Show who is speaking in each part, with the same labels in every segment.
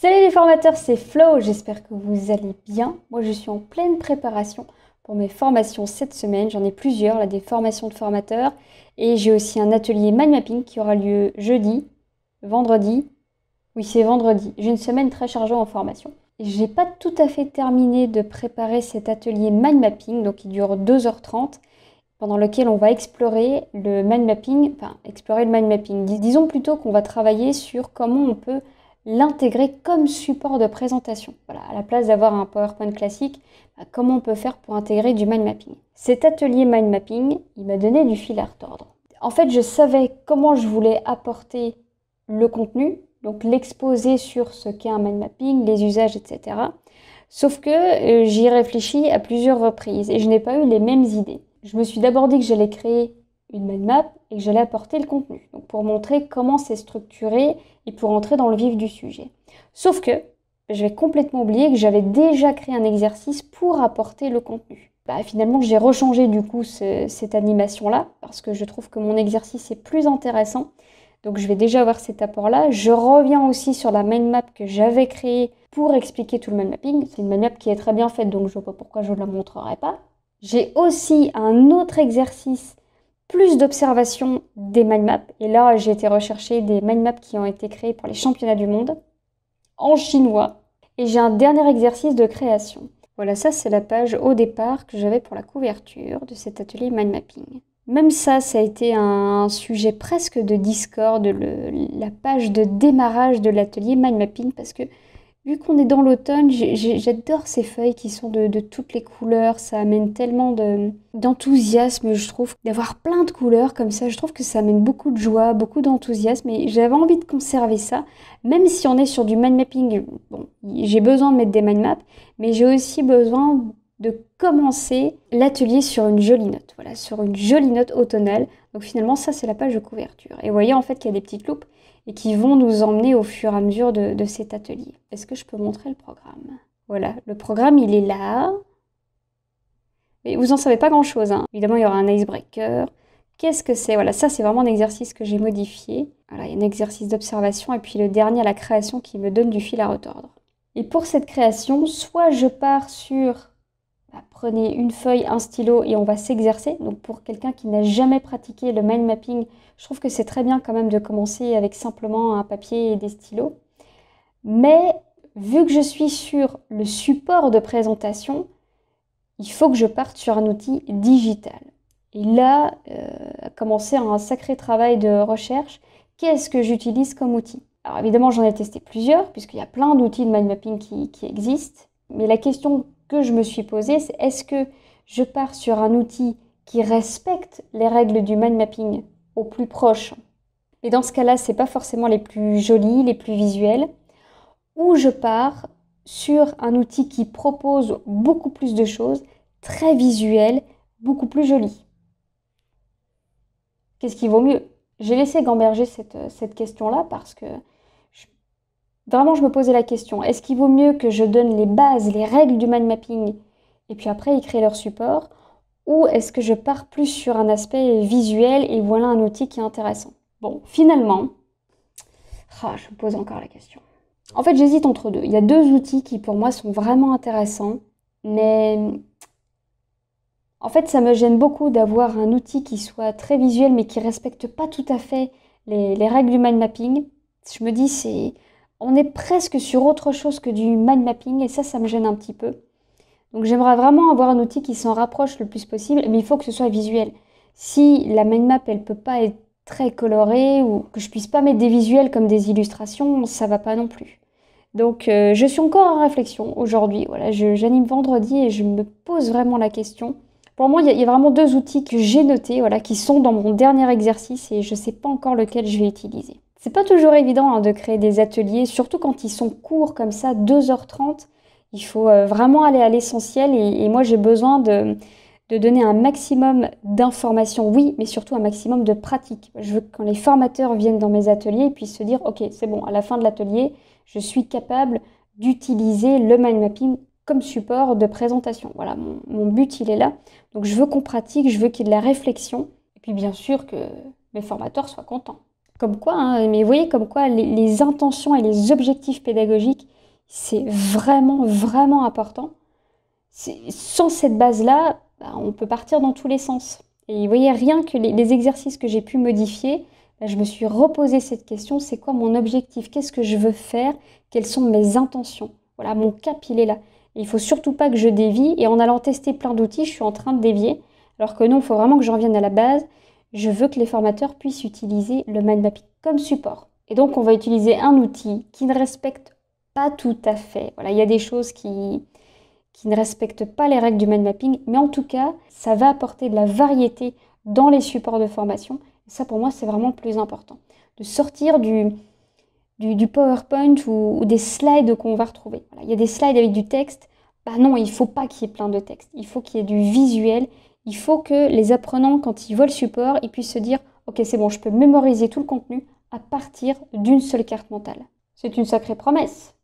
Speaker 1: Salut les formateurs, c'est Flo, j'espère que vous allez bien. Moi je suis en pleine préparation pour mes formations cette semaine. J'en ai plusieurs, là, des formations de formateurs. Et j'ai aussi un atelier mind mapping qui aura lieu jeudi, vendredi. Oui, c'est vendredi. J'ai une semaine très chargée en formation. J'ai pas tout à fait terminé de préparer cet atelier mind mapping, donc il dure 2h30, pendant lequel on va explorer le mind mapping, enfin explorer le mind mapping. Disons plutôt qu'on va travailler sur comment on peut l'intégrer comme support de présentation. Voilà, à la place d'avoir un PowerPoint classique, bah, comment on peut faire pour intégrer du mind mapping? Cet atelier mind mapping, il m'a donné du fil à retordre. En fait, je savais comment je voulais apporter le contenu, donc l'exposer sur ce qu'est un mind mapping, les usages, etc. Sauf que euh, j'y réfléchis à plusieurs reprises et je n'ai pas eu les mêmes idées. Je me suis d'abord dit que j'allais créer une mind map et que j'allais apporter le contenu, donc pour montrer comment c'est structuré et pour entrer dans le vif du sujet. Sauf que je vais complètement oublier que j'avais déjà créé un exercice pour apporter le contenu. Bah, finalement, j'ai rechangé du coup cette animation-là parce que je trouve que mon exercice est plus intéressant. Donc je vais déjà avoir cet apport-là. Je reviens aussi sur la mind map que j'avais créée pour expliquer tout le mind mapping. C'est une mind map qui est très bien faite, donc je ne vois pas pourquoi je ne la montrerai pas. J'ai aussi un autre exercice plus d'observation des mind maps. Et là, j'ai été rechercher des mind maps qui ont été créés pour les championnats du monde en chinois. Et j'ai un dernier exercice de création. Voilà, ça c'est la page au départ que j'avais pour la couverture de cet atelier mind mapping. Même ça, ça a été un sujet presque de Discord, la page de démarrage de l'atelier mind mapping, parce que Vu qu'on est dans l'automne, j'adore ces feuilles qui sont de, toutes les couleurs. Ça amène tellement d'enthousiasme, je trouve, d'avoir plein de couleurs comme ça. Je trouve que ça amène beaucoup de joie, beaucoup d'enthousiasme. Et j'avais envie de conserver ça, même si on est sur du mind mapping. Bon, j'ai besoin de mettre des mind maps, mais j'ai aussi besoin de commencer l'atelier sur une jolie note. Voilà, sur une jolie note automnale. Donc finalement, ça, c'est la page de couverture. Et vous voyez en fait qu'il y a des petites loupes et qui vont nous emmener au fur et à mesure de, cet atelier. Est-ce que je peux montrer le programme? Voilà, le programme il est là. Mais vous n'en savez pas grand-chose. Hein. Évidemment, il y aura un icebreaker. Qu'est-ce que c'est? Voilà, ça c'est vraiment un exercice que j'ai modifié. Voilà, il y a un exercice d'observation et puis le dernier, la création, qui me donne du fil à retordre. Et pour cette création, soit je pars sur prenez une feuille, un stylo et on va s'exercer. Donc pour quelqu'un qui n'a jamais pratiqué le mind mapping, je trouve que c'est très bien quand même de commencer avec simplement un papier et des stylos. Mais vu que je suis sur le support de présentation, il faut que je parte sur un outil digital. Et là, euh, commencer un sacré travail de recherche. Qu'est-ce que j'utilise comme outil? Alors évidemment, j'en ai testé plusieurs, puisqu'il y a plein d'outils de mind mapping qui existent. Mais la question que je me suis posée, c'est est-ce que je pars sur un outil qui respecte les règles du mind mapping au plus proche? Et dans ce cas-là, ce n'est pas forcément les plus jolis, les plus visuels. Ou je pars sur un outil qui propose beaucoup plus de choses, très visuel, beaucoup plus joli. Qu'est-ce qui vaut mieux? J'ai laissé gamberger cette, cette question-là parce que Vraiment, je me posais la question, est-ce qu'il vaut mieux que je donne les bases, les règles du mind mapping, et puis après ils créent leur support, ou est-ce que je pars plus sur un aspect visuel et voilà un outil qui est intéressant? Bon, finalement, ah, je me pose encore la question. En fait, j'hésite entre deux. Il y a deux outils qui pour moi sont vraiment intéressants, mais en fait, ça me gêne beaucoup d'avoir un outil qui soit très visuel mais qui respecte pas tout à fait les, les règles du mind mapping. Je me dis, c'est on est presque sur autre chose que du mind mapping et ça, ça me gêne un petit peu. Donc j'aimerais vraiment avoir un outil qui s'en rapproche le plus possible, mais il faut que ce soit visuel. Si la mind map, elle peut pas être très colorée ou que je puisse pas mettre des visuels comme des illustrations, ça va pas non plus. Donc euh, je suis encore en réflexion aujourd'hui. Voilà, j'anime vendredi et je me pose vraiment la question. Pour moi, il y, a vraiment deux outils que j'ai notés, voilà, qui sont dans mon dernier exercice et je ne sais pas encore lequel je vais utiliser. C'est pas toujours évident hein, de créer des ateliers, surtout quand ils sont courts comme ça, 2h30. Il faut euh, vraiment aller à l'essentiel et, moi j'ai besoin de, donner un maximum d'informations, oui, mais surtout un maximum de pratique. Je veux que quand les formateurs viennent dans mes ateliers, ils puissent se dire, ok, c'est bon, à la fin de l'atelier, je suis capable d'utiliser le mind mapping comme support de présentation. Voilà, mon but, il est là. Donc je veux qu'on pratique, je veux qu'il y ait de la réflexion, et puis bien sûr que mes formateurs soient contents. Comme quoi, hein, mais vous voyez comme quoi les, intentions et les objectifs pédagogiques, c'est vraiment, vraiment important. Sans cette base-là, bah, on peut partir dans tous les sens. Et vous voyez, rien que les, exercices que j'ai pu modifier, bah, je me suis reposé cette question, c'est quoi mon objectif? Qu'est-ce que je veux faire? Quelles sont mes intentions? Voilà, mon cap, il est là. il faut surtout pas que je dévie. Et en allant tester plein d'outils, je suis en train de dévier. Alors que non, il faut vraiment que je revienne à la base. Je veux que les formateurs puissent utiliser le mind mapping comme support. Et donc, on va utiliser un outil qui ne respecte pas tout à fait. Voilà, il y a des choses qui, ne respectent pas les règles du mind mapping, mais en tout cas, ça va apporter de la variété dans les supports de formation. Et ça, pour moi, c'est vraiment le plus important. De sortir du, du, PowerPoint ou, des slides qu'on va retrouver. il y a des slides avec du texte. Bah non, il ne faut pas qu'il y ait plein de texte. Il faut qu'il y ait du visuel. Il faut que les apprenants, quand ils voient le support, ils puissent se dire Ok, c'est bon, je peux mémoriser tout le contenu à partir d'une seule carte mentale. C'est une sacrée promesse.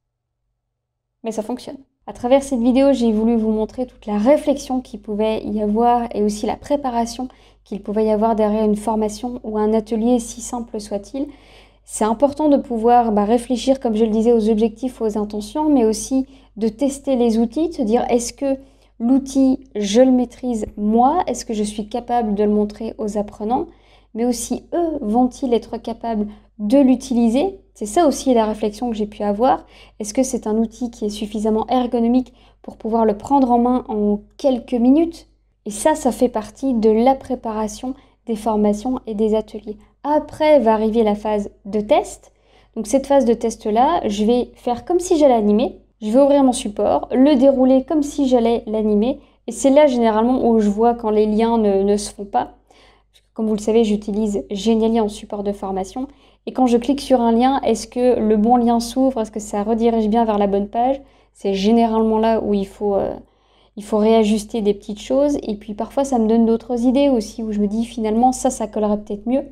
Speaker 1: Mais ça fonctionne. À travers cette vidéo, j'ai voulu vous montrer toute la réflexion qu'il pouvait y avoir et aussi la préparation qu'il pouvait y avoir derrière une formation ou un atelier, si simple soit-il. C'est important de pouvoir bah, réfléchir, comme je le disais, aux objectifs, aux intentions, mais aussi de tester les outils, de se dire est-ce que l'outil, je le maîtrise moi Est-ce que je suis capable de le montrer aux apprenants? Mais aussi, eux, vont-ils être capables de l'utiliser? C'est ça aussi la réflexion que j'ai pu avoir. Est-ce que c'est un outil qui est suffisamment ergonomique pour pouvoir le prendre en main en quelques minutes? Et ça, ça fait partie de la préparation des formations et des ateliers. Après va arriver la phase de test. Donc cette phase de test-là, je vais faire comme si j'allais animer. Je vais ouvrir mon support, le dérouler comme si j'allais l'animer. Et c'est là généralement où je vois quand les liens ne, se font pas. Comme vous le savez, j'utilise Geniali en support de formation. Et quand je clique sur un lien, est-ce que le bon lien s'ouvre? Est-ce que ça redirige bien vers la bonne page? C'est généralement là où il faut, euh, il faut réajuster des petites choses. Et puis parfois, ça me donne d'autres idées aussi, où je me dis finalement, ça, ça collerait peut-être mieux.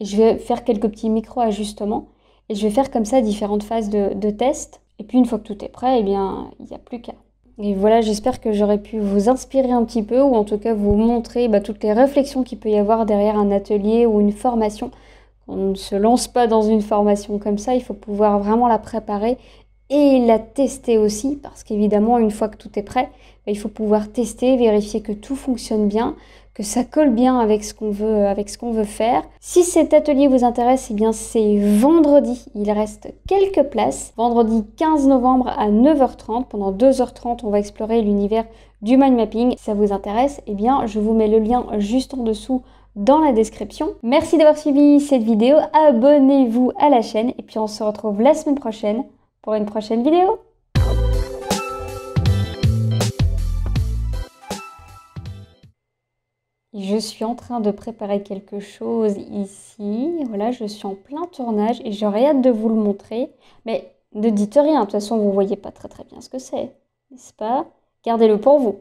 Speaker 1: Et je vais faire quelques petits micro-ajustements. Et je vais faire comme ça différentes phases de test. Et puis une fois que tout est prêt, eh bien, il n'y a plus qu'à. Et voilà, j'espère que j'aurais pu vous inspirer un petit peu, ou en tout cas vous montrer bah, toutes les réflexions qu'il peut y avoir derrière un atelier ou une formation on ne se lance pas dans une formation comme ça, il faut pouvoir vraiment la préparer et la tester aussi, parce qu'évidemment, une fois que tout est prêt, bah, il faut pouvoir tester, vérifier que tout fonctionne bien, que ça colle bien avec ce qu'on veut, faire. Si cet atelier vous intéresse, eh bien c'est vendredi. Il reste quelques places. Vendredi 15 novembre à 9h30. Pendant 2h30, on va explorer l'univers du mind mapping. Si ça vous intéresse, eh bien je vous mets le lien juste en dessous dans la description. Merci d'avoir suivi cette vidéo, abonnez-vous à la chaîne et puis on se retrouve la semaine prochaine pour une prochaine vidéo. Je suis en train de préparer quelque chose ici. Voilà, je suis en plein tournage et j'aurais hâte de vous le montrer. Mais ne dites rien, de toute façon, vous ne voyez pas très très bien ce que c'est, n'est-ce pas? Gardez-le pour vous.